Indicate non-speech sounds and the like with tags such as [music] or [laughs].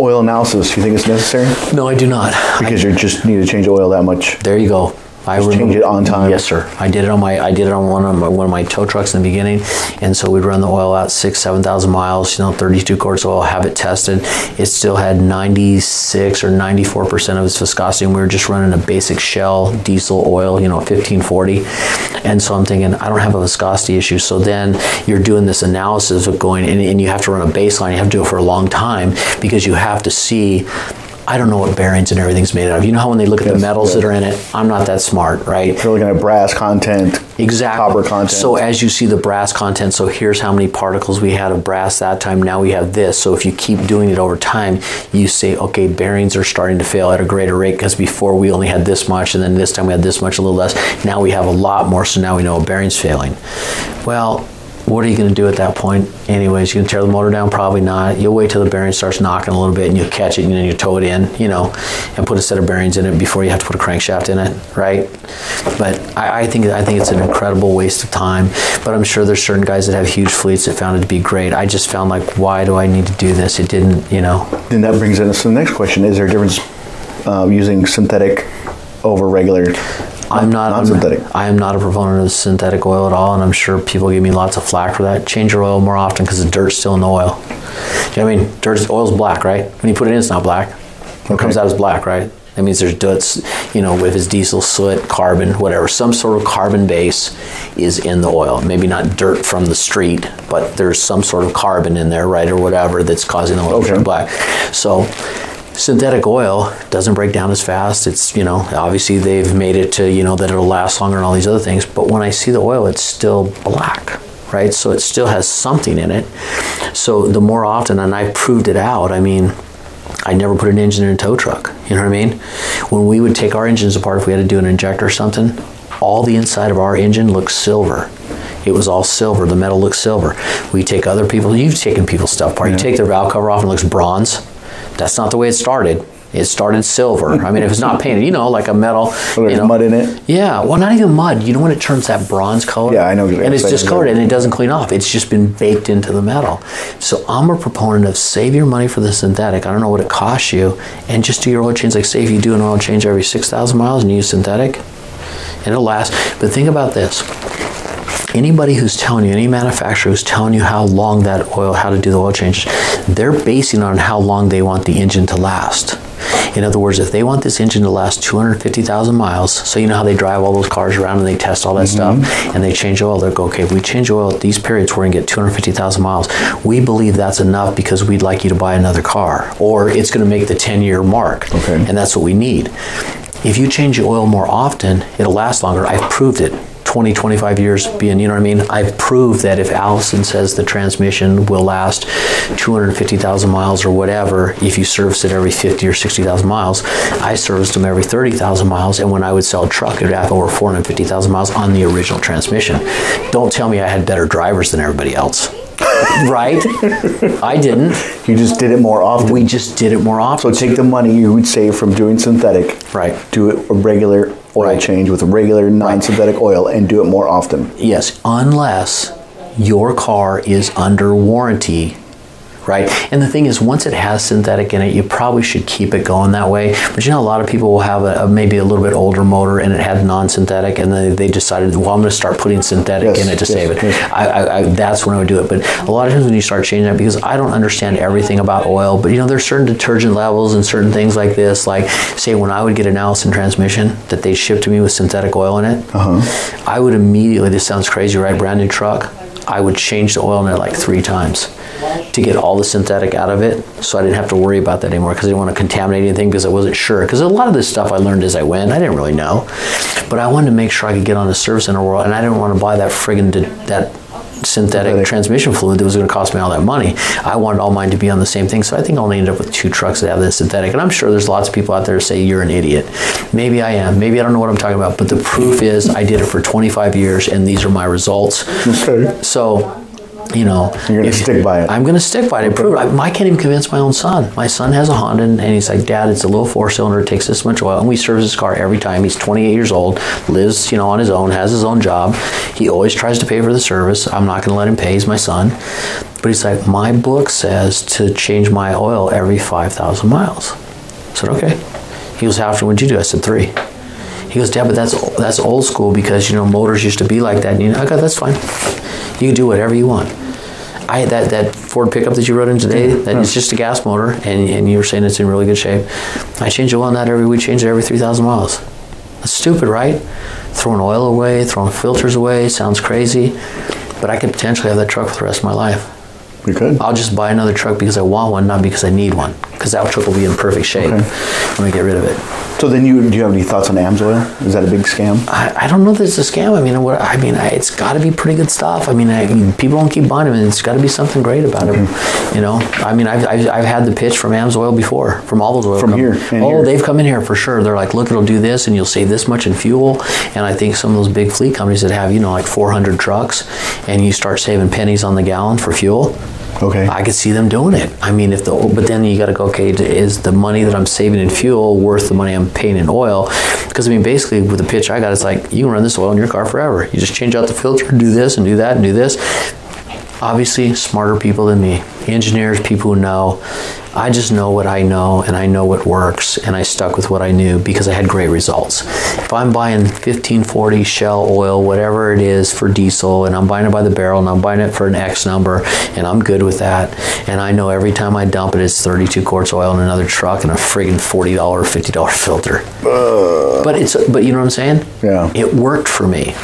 Oil analysis. You think it's necessary? No, I do not. Because you just need to change oil that much. There you go. I Just change it on time. Yes, sir. I did it on my I did it on one of my one of my tow trucks in the beginning, and so we'd run the oil out six seven thousand miles. You know, thirty two quarts of oil, have it tested. It still had ninety six or ninety four percent of its viscosity, and we were just running a basic Shell diesel oil. You know, fifteen forty, and so I'm thinking I don't have a viscosity issue. So then you're doing this analysis of going, and, and you have to run a baseline. You have to do it for a long time because you have to see. I don't know what bearings and everything's made out of. You know how when they look at the metals yeah. that are in it, I'm not that smart, right? You're looking at brass content, Exactly. copper content. So as you see the brass content, so here's how many particles we had of brass that time. Now we have this. So if you keep doing it over time, you say, okay, bearings are starting to fail at a greater rate because before we only had this much, and then this time we had this much, a little less. Now we have a lot more, so now we know a bearing's failing. Well. What are you going to do at that point? Anyways, you can tear the motor down? Probably not. You'll wait till the bearing starts knocking a little bit, and you'll catch it, and then you tow it in, you know, and put a set of bearings in it before you have to put a crankshaft in it, right? But I, I think I think it's an incredible waste of time. But I'm sure there's certain guys that have huge fleets that found it to be great. I just found like, why do I need to do this? It didn't, you know. then that brings us to the next question: Is there a difference uh, using synthetic over regular? I'm not non-synthetic. I am not a proponent of synthetic oil at all, and I'm sure people give me lots of flack for that. Change your oil more often because the dirt's still in the oil. You know what I mean? Dirt's oil's black, right? When you put it in, it's not black. When it comes out, it's black, right? That means there's dust, you know, with his diesel, soot, carbon, whatever. Some sort of carbon base is in the oil. Maybe not dirt from the street, but there's some sort of carbon in there, right, or whatever that's causing the oil to Okay. turn black. So synthetic oil doesn't break down as fast. It's, you know, obviously they've made it to, you know, that it'll last longer and all these other things. But when I see the oil, it's still black, right? So it still has something in it. So the more often, and I proved it out, I mean, I never put an engine in a tow truck. You know what I mean? When we would take our engines apart, if we had to do an injector or something, all the inside of our engine looked silver. It was all silver. The metal looked silver. We take other people. You've taken people's stuff apart. You take their valve cover off and it looks bronze. That's not the way it started. It started silver. I mean, if it's not painted, you know, like a metal. So you there's know, mud in it. yeah, well, not even mud. You know when it turns that bronze color? Yeah, I know And it's discolored and it doesn't clean off. It's just been baked into the metal. So I'm a proponent of save your money for the synthetic. I don't know what it costs you, and just do your oil change. Like say if you do an oil change every six thousand miles and you use synthetic, and it'll last. But think about this. Anybody who's telling you, any manufacturer who's telling you how long that oil, how to do the oil change, they're basing on how long they want the engine to last. In other words, if they want this engine to last 250,000 miles, so you know how they drive all those cars around and they test all that stuff mm-hmm. and they change oil, they'll go, okay, if we change oil at these periods, we're going to get 250,000 miles. We believe that's enough because we'd like you to buy another car or it's going to make the 10 year mark. Okay. And that's what we need. If you change the oil more often, it'll last longer. I've proved it. 20, 25 years being, you know what I mean? I've proved that if Allison says the transmission will last 250,000 miles or whatever, if you service it every 50 or 60,000 miles, I serviced them every 30,000 miles, and when I would sell a truck, it would have over 450,000 miles on the original transmission. Don't tell me I had better drivers than everybody else. [laughs] right? I didn't. You just did it more often. We just did it more often. so take the money you would save from doing synthetic, Right. Do it regular oil Right. change with a regular non-synthetic oil, and do it more often. Yes, unless your car is under warranty, right? And the thing is, once it has synthetic in it, you probably should keep it going that way. But you know, a lot of people will have a, a maybe a little bit older motor and it had non-synthetic, and then they decided, well, I'm going to start putting synthetic Yes, in it to yes, save it. yes. I, I, I, that's when I would do it. But a lot of times when you start changing that, because I don't understand everything about oil, but you know, there's certain detergent levels and certain things like this. Like, say, when I would get an Allison transmission that they shipped to me with synthetic oil in it, uh-huh. I would immediately, this sounds crazy, right? Brand new truck, I would change the oil in it like three times to get all the synthetic out of it so I didn't have to worry about that anymore because I didn't want to contaminate anything because I wasn't sure. Because a lot of this stuff I learned as I went, I didn't really know. But I wanted to make sure I could get on the service center world and I didn't want to buy that friggin' that synthetic Synthetic. transmission fluid that was going to cost me all that money. I wanted all mine to be on the same thing. So I think I'll end up with two trucks that have this synthetic. And I'm sure there's lots of people out there who say you're an idiot. Maybe I am. Maybe I don't know what I'm talking about. But the proof is I did it for 25 years and these are my results. Okay. So you know, You're gonna if- stick by it. I'm going to stick by it. I prove it. I, I can't even convince my own son. My son has a Honda, and he's like, Dad, it's a little four cylinder. It takes this much oil, and we service his car every time. He's 28 years old, lives, you know, on his own, has his own job. He always tries to pay for the service. I'm not going to let him pay. He's my son, but he's like, my book says to change my oil every 5,000 miles. I said, okay. He was, how often would you do? I said, three. He goes, Dad, but that's that's old school because you know motors used to be like that. And you know, I go, that's fine. You can do whatever you want. I that that Ford pickup that you rode in today, that is just a gas motor, and, and you were saying it's in really good shape. I change the oil on that every we change it every three thousand miles. That's stupid, right? Throwing oil away, throwing filters away sounds crazy, but I could potentially have that truck for the rest of my life. We could. I'll just buy another truck because I want one, not because I need one. Because that truck will be in perfect shape Okay. when I get rid of it. So then, you do you have any thoughts on AMSOIL? Is that a big scam? I, I don't know if it's a scam. I mean, what I mean, I, it's got to be pretty good stuff. I mean, I, people don't keep buying them, and it's got to be something great about them. You know, I mean, I've, I've, I've had the pitch from AMSOIL before, from all those oil From here, companies. Oh, here. they've come in here for sure. They're like, look, it'll do this, and you'll save this much in fuel. And I think some of those big fleet companies that have, you know, like 400 trucks, and you start saving pennies on the gallon for fuel. Okay. I could see them doing it. I mean, if the but then you got to go. Okay, is the money that I'm saving in fuel worth the money I'm paying in oil? Because I mean, basically, with the pitch I got, it's like you can run this oil in your car forever. You just change out the filter, do this and do that and do this. Obviously, smarter people than me, engineers, people who know. I just know what I know and I know what works, and I stuck with what I knew because I had great results. If I'm buying 1540 Shell oil, whatever it is for diesel, and I'm buying it by the barrel and I'm buying it for an X number, and I'm good with that, and I know every time I dump it, it's 32 quarts oil in another truck and a friggin' $40 or $50 filter. But it's but you know what I'm saying? Yeah. It worked for me.